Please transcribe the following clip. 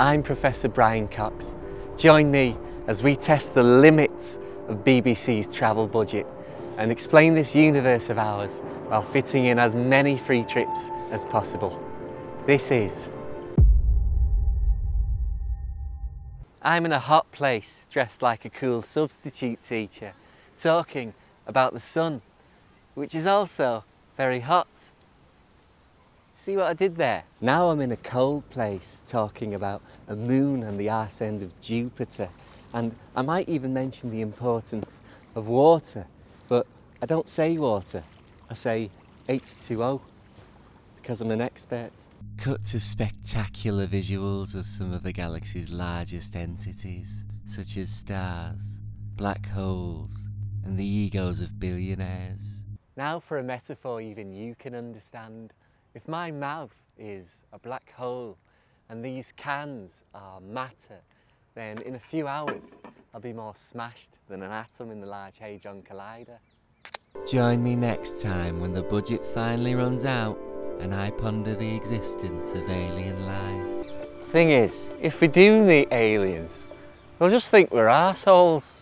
I'm Professor Brian Cox. Join me as we test the limits of BBC's travel budget and explain this universe of ours while fitting in as many free trips as possible. This is I'm in a hot place dressed like a cool substitute teacher talking about the sun which is also very hot. See what I did there? Now I'm in a cold place talking about a moon and the arse end of Jupiter. And I might even mention the importance of water, but I don't say water, I say H2O, because I'm an expert. Cut to spectacular visuals of some of the galaxy's largest entities, such as stars, black holes, and the egos of billionaires. Now for a metaphor even you can understand. If my mouth is a black hole and these cans are matter, then in a few hours I'll be more smashed than an atom in the Large Hadron Collider. Join me next time when the budget finally runs out and I ponder the existence of alien life. Thing is, if we do meet aliens, they'll just think we're assholes.